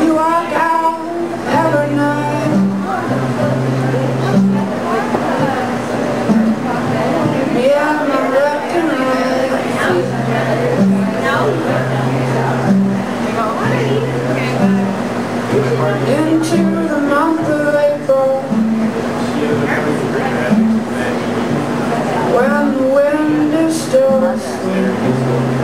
We walk out. Yeah.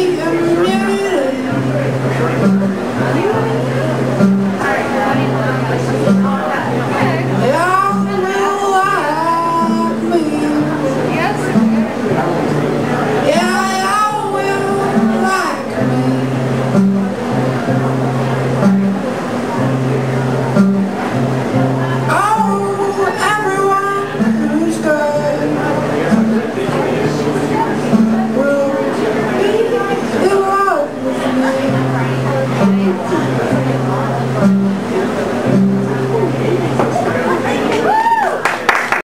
Thank you.